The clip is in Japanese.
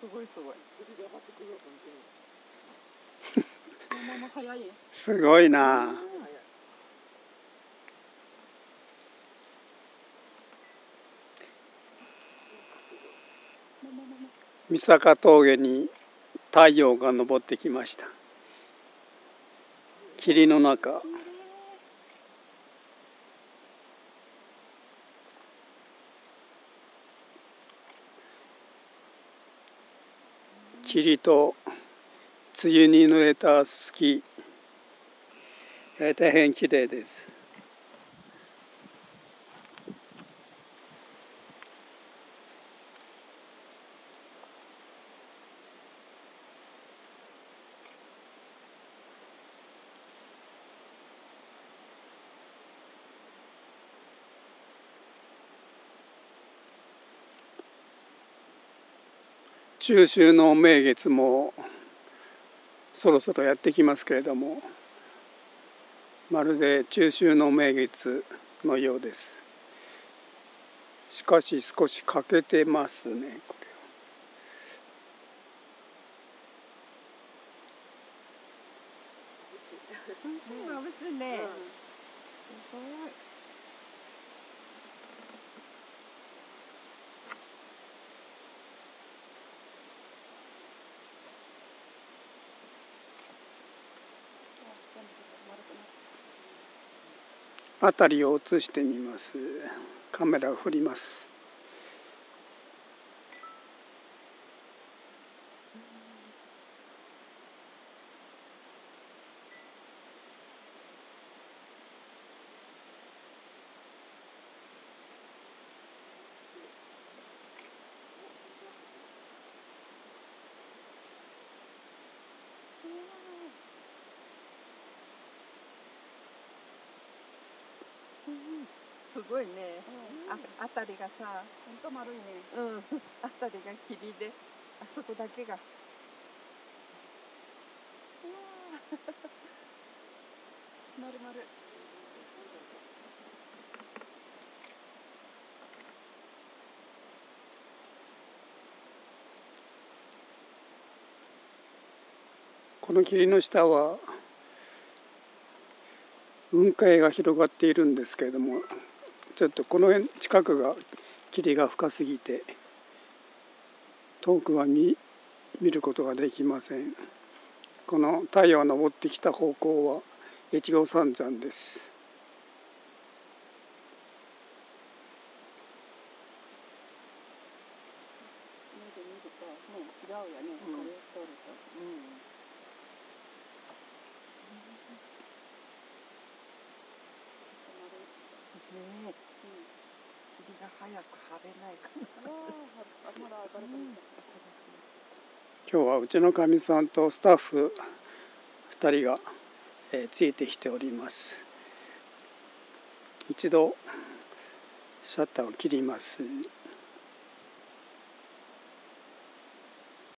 すごいすごい。すごいな。三坂峠に太陽が昇ってきました霧の中霧と梅雨に濡れた月大変綺麗です。中秋の名月もそろそろやってきますけれどもまるで中秋の名月のようですしかし少し欠けてますねこれは。うん、ね。すごい。辺りを映してみます。カメラを振ります。すごいね、うん、ああたりがさほんと丸いね。うん。あたりが霧であそこだけが。うわ丸々。この霧の下は雲海が広がっているんですけれどもちょっとこの辺近くが霧が深すぎて遠くは見見ることができません。この太陽が昇ってきた方向は越後三山です。違うよね、これ取ると。うんね霧が早く晴れないかな。今日はうちのかみさんとスタッフ2人が、えー、ついてきております。一度シャッターを切ります。